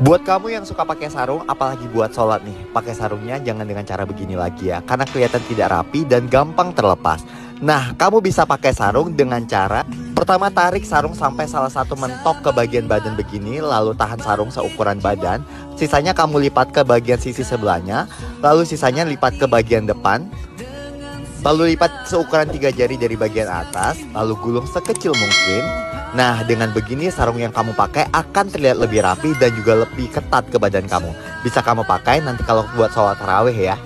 Buat kamu yang suka pakai sarung, apalagi buat sholat nih, pakai sarungnya jangan dengan cara begini lagi ya, karena kelihatan tidak rapi dan gampang terlepas. Nah, kamu bisa pakai sarung dengan cara pertama tarik sarung sampai salah satu mentok ke bagian badan begini, lalu tahan sarung seukuran badan. Sisanya kamu lipat ke bagian sisi sebelahnya, lalu sisanya lipat ke bagian depan. Lalu lipat seukuran tiga jari dari bagian atas, lalu gulung sekecil mungkin. Nah, dengan begini sarung yang kamu pakai akan terlihat lebih rapi dan juga lebih ketat ke badan kamu. Bisa kamu pakai nanti kalau buat sholat tarawih ya.